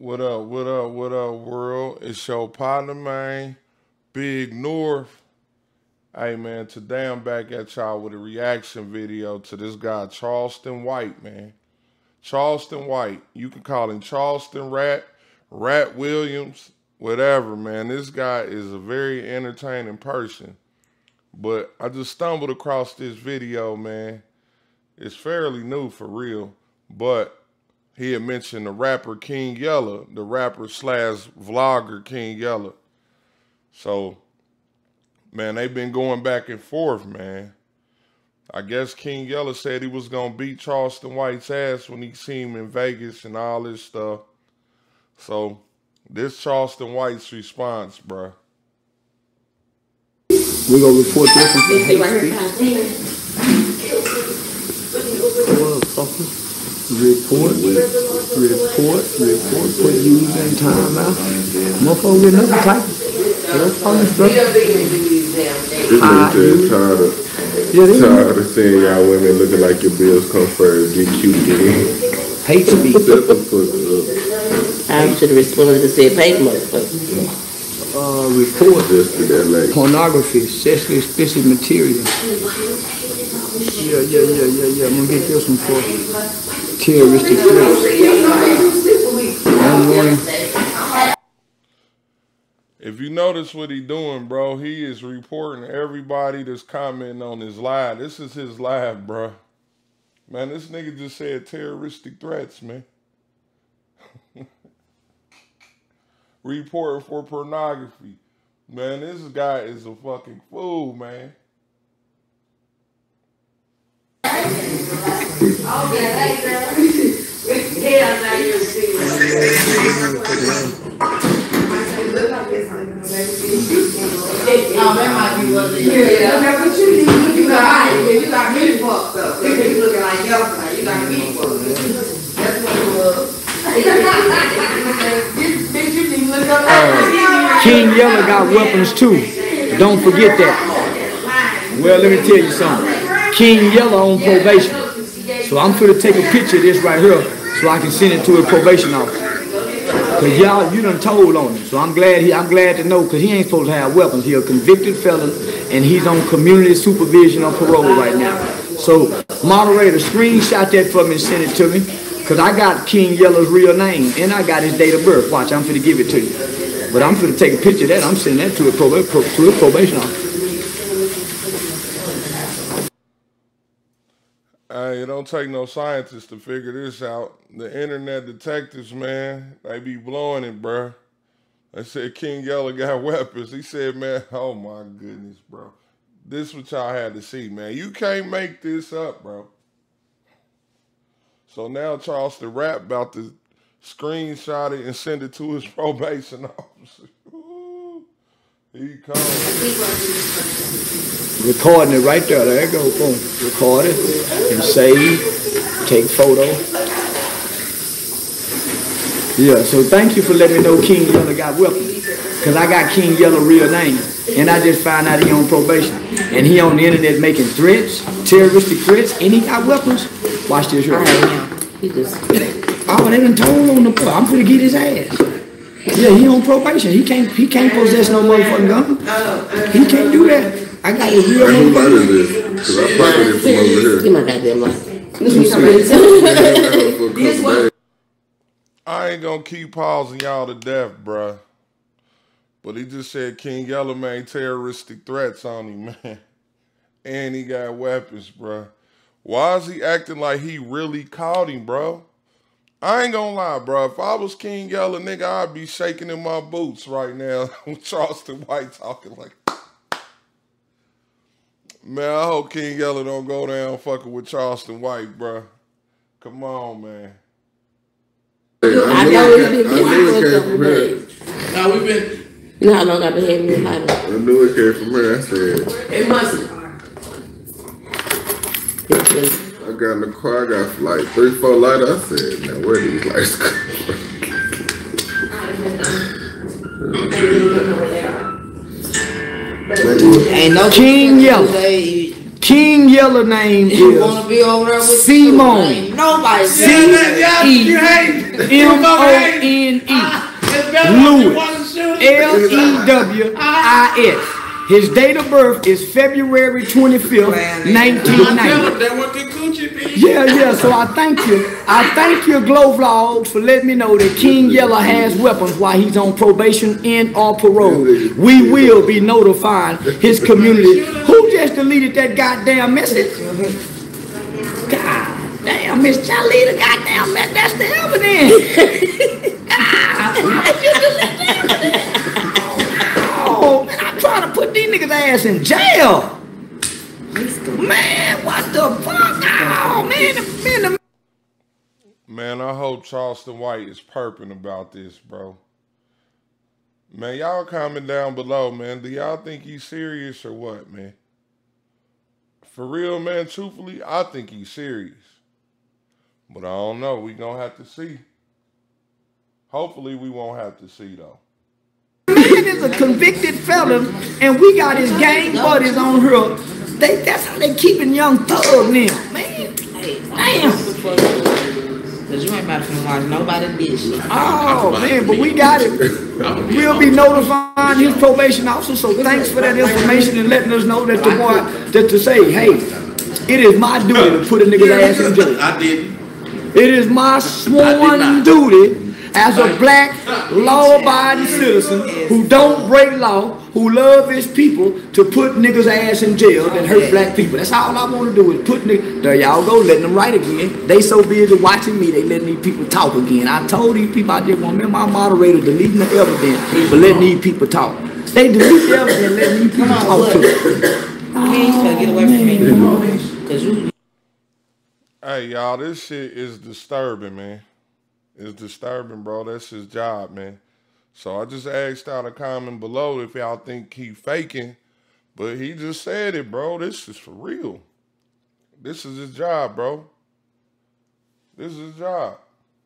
What up, what up, what up, world? It's your partner, man, Big North. Hey, man, today I'm back at y'all with a reaction video to this guy, Charleston White, man. Charleston White. You can call him Charleston Rat, Rat Williams, whatever, man. This guy is a very entertaining person. But I just stumbled across this video, man. It's fairly new for real, but he had mentioned the rapper King Yella, the rapper slash vlogger King Yella. So, man, they've been going back and forth, man. I guess King Yella said he was gonna beat Charleston White's ass when he seen him in Vegas and all this stuff. So, this Charleston White's response, bruh. We're gonna report this from the Motherfucker. Report, report, report, put use and time out. Motherfucker with another type. That's all this stuff. This nigga tired of, Yeah, tired of seeing y'all women looking like your bills come first, get cute, get in. hate speech. Shut the fuck I should have responded to say pay motherfucker. Uh, report, up. Just to that lady. pornography, sexually explicit material. Yeah, yeah, yeah, yeah, yeah. I'm gonna get this one for terroristic threats. I'm If you notice what he doing, bro, he is reporting everybody that's commenting on his live. This is his live, bro. Man, this nigga just said terroristic threats, man. Reporting for pornography. Man, this guy is a fucking fool, man. King Yella got weapons too. Don't forget that. Well, let me tell you something. King Yella on probation. So I'm gonna take a picture of this right here so I can send it to a probation officer. Cause y'all, you done told on him. So I'm glad he, I'm glad to know because he ain't supposed to have weapons. He a convicted felon and he's on community supervision or parole right now. So moderator, screenshot that for me and send it to me. Cause I got King Yella's real name and I got his date of birth. Watch, I'm finna give it to you. But I'm finna take a picture of that. I'm sending that to a, proba- pro- to a probation officer. Hey, it don't take no scientists to figure this out. The internet detectives, man, they be blowing it, bruh. They said King Yella got weapons. He said, man, oh my goodness, bro. This what y'all had to see, man. You can't make this up, bro. So now Charleston Rat about to screenshot it and send it to his probation officer. Ooh, he comes. Recording it right there. There you go. Boom. Record it and save. Take photo. Yeah, so thank you for letting me know King Yella got weapons. Because I got King Yella real name. And I just found out he on probation. And he on the internet making threats, terroristic threats, and he got weapons. Watch this I right had him. He just, Oh, they done told on the boy. I'm gonna get his ass. Yeah, he on probation. He can't he can't possess no motherfucking gun. He can't do that. I got his real Hey, who name. light is this? Cause I pocket it from over give here. my goddamn life. I ain't gonna keep pausing y'all to death, bruh. But he just said King Yella made terroristic threats on him, man. And he got weapons, bruh. Why is he acting like he really caught him, bro? I ain't gonna lie, bro. If I was King Yella, nigga, I'd be shaking in my boots right now with Charleston White talking like. Man, I hope King Yella don't go down fucking with Charleston White, bruh. Come on, man. I knew know it it's came- been I knew it difficult from her. Now we've been. You know how long I've been having this lighter? I knew it came from her. I said, It must. It's been- I got in the car, I got like three, four lighters. I said, now where these lights come from? Ain't no King Yella. They, King Yella name you is wanna be over there with Simone. Ain't Nobody. C E M O N E. Lewis. L W I S. His date of birth is February 25th, 1990. That what the coochie be? Yeah, yeah, so I thank you. I thank you, Glow Vlogs, for letting me know that King Yella has weapons while he's on probation and or parole. We will be notifying his community. Who just deleted that goddamn message? God damn, Miss Charlie, the goddamn message. That's the evidence. ass in jail. Man, what the fuck? Oh, man, the, man, the Man, I hope Charleston White is perping about this, bro. Man, y'all comment down below, man. Do y'all think he's serious or what, man? For real, man, truthfully, I think he's serious. But I don't know. We gonna have to see. Hopefully we won't have to see though. Man is a convicted felon, and we got his gang buddies on here. They, that's how they keeping young thug now, man. Damn. Cause you ain't about to watch nobody bitch. Oh man, but we got it. We'll be notifying his probation officer. So thanks for that information and letting us know that the boy that to say, hey, it is my duty to put a nigga's ass in jail. I did. It is my sworn duty as a black, law-abiding citizen who don't break law, who love his people, to put niggas' ass in jail and hurt black people. That's all I want to do is put niggas. There y'all go, letting them write again. They so busy watching me, they letting these people talk again. I told these people I just want me and my moderator deleting the evidence, but letting these people talk. They delete the evidence, letting these people talk to them. Hey, y'all, this shit is disturbing, man. It's disturbing, bro. That's his job, man. So I just asked out a comment below if y'all think he faking, but he just said it, bro. This is for real. This is his job, bro. This is his job.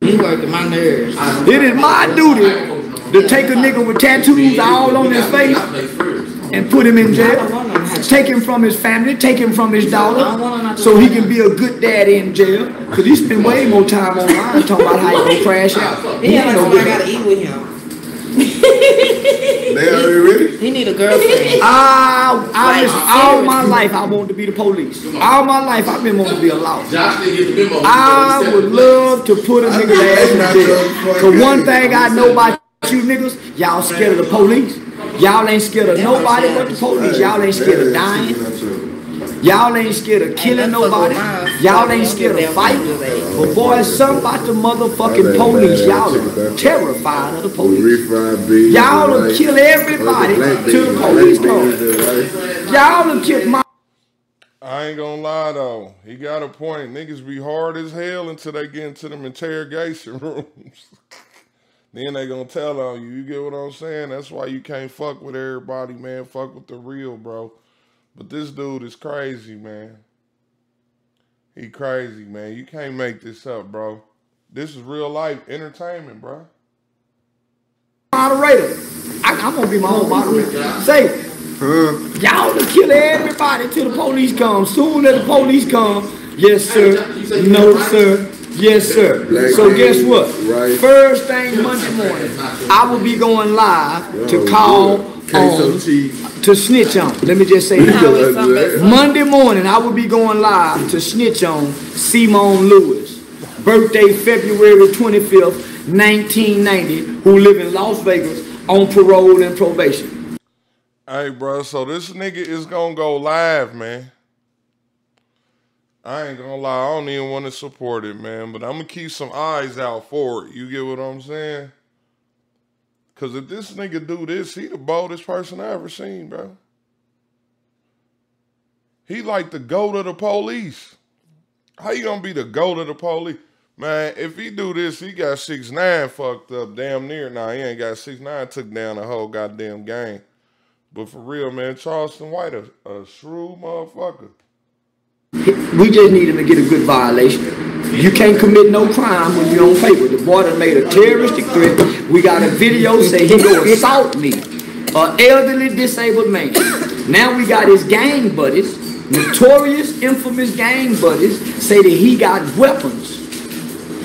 you working my nerves. It is my duty to take a nigga with tattoos all on his face and put him in jail. Take him from his family, take him from his daughter, so he can be a good daddy in jail. Cause he spend way more time online talking about how he gonna crash out. He He ain't ain't like no somebody good. gotta eat with him. They already ready? He need a girlfriend. I, I listen, all my life I wanted to be the police. All my life I've been wanting to be a law. Josh didn't get the memo. I would love to put a nigga ass in jail. Cause one thing I know about you niggas, y'all scared of the police. Y'all ain't scared of nobody but the police. Y'all ain't scared of dying. Y'all ain't scared of killing nobody. Y'all ain't scared of fighting. But boy, something about the motherfucking police. Y'all are terrified of the police. Y'all will kill everybody black till the police black come. beans and rice. Y'all will kill my I ain't gonna lie though. He got a point. Niggas be hard as hell until they get into them interrogation rooms. Then they gonna tell on you. You get what I'm saying? That's why you can't fuck with everybody, man. Fuck with the real, bro. But this dude is crazy, man. He crazy, man. You can't make this up, bro. This is real life entertainment, bro. moderator. I, I'm gonna be my own moderator. Say, y'all to kill everybody till the police come. Soon as the police come, yes sir, no sir, yes sir. Black So guess what? rice. First thing Monday morning, I will be going live to call on to snitch on. Let me just say How this. is somebody- Monday morning, I will be going live to snitch on Simone Lewis, birthday February 25th, 1990, who live in Las Vegas on parole and probation. Hey, bro, so this nigga is gonna go live, man. I ain't gonna lie, I don't even want to support it, man, but I'm gonna keep some eyes out for it. You get what I'm saying? Cause if this nigga do this, he the boldest person I ever seen, bro. He like the goat of the police. How you gonna be the goat of the police? Man, if he do this, he got six nine fucked up damn near. Nah, he ain't got six nine took down the whole goddamn game. But for real, man, Charleston White a, a shrewd motherfucker. We just need him to get a good violation. You can't commit no crime when you're on paper. The boy done made a terroristic threat. We got a video saying he go assault me, an elderly disabled man. Now we got his gang buddies, notorious, infamous gang buddies, say that he got weapons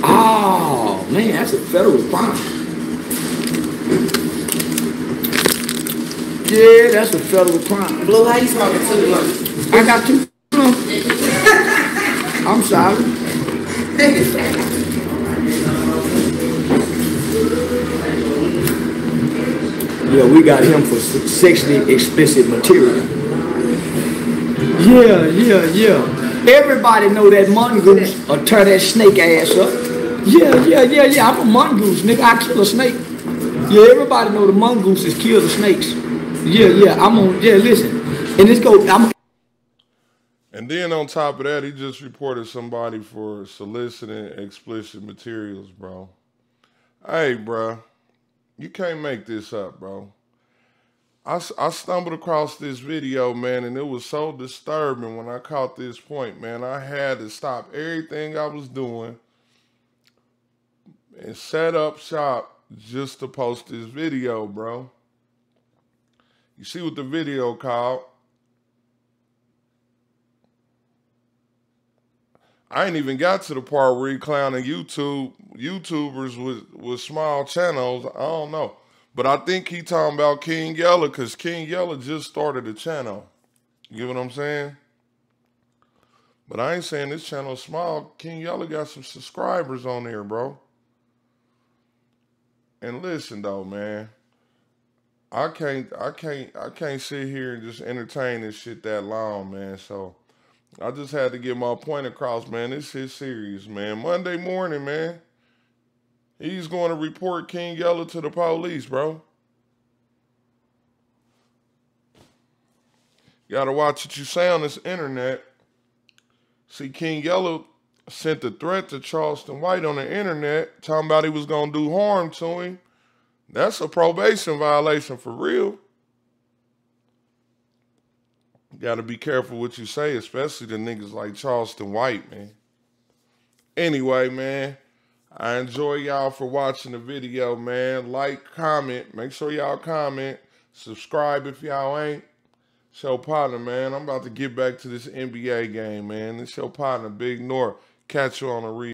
Oh man, that's a federal crime. Yeah, that's a federal crime. Blue, how you smoking too? I got two. I'm sorry. Yeah, we got him for se- sexually explicit material. Yeah, yeah, yeah. Everybody know that mongoose or tear that snake ass up. Yeah, yeah, yeah, yeah. I'm a mongoose, nigga. I kill a snake. Yeah, everybody know the mongooses kill the snakes. Yeah, yeah. I'm on. Yeah, listen. And this go. I'm. And then on top of that, he just reported somebody for soliciting explicit materials, bro. Hey, bro, you can't make this up, bro. I, I stumbled across this video, man, and it was so disturbing when I caught this point, man. I had to stop everything I was doing and set up shop just to post this video, bro. You see what the video called? I ain't even got to the part where he clowning YouTube YouTubers with with small channels. I don't know, but I think he talking about King Yella because King Yella just started a channel. You get what I'm saying? But I ain't saying this channel small. King Yella got some subscribers on there, bro. And listen though, man. I can't I can't I can't sit here and just entertain this shit that long, man. So I just had to get my point across, man. This shit serious, man. Monday morning, man. He's going to report King Yella to the police, bro. Gotta watch what you say on this internet. See, King Yella sent a threat to Charleston White on the internet, talking about he was gonna do harm to him. That's a probation violation for real. You gotta be careful what you say, especially the niggas like Charleston White, man. Anyway, man, I enjoy y'all for watching the video, man. Like, comment, make sure y'all comment, subscribe if y'all ain't. Show partner, man. I'm about to get back to this NBA game, man. This your partner, Big North. Catch you on the read.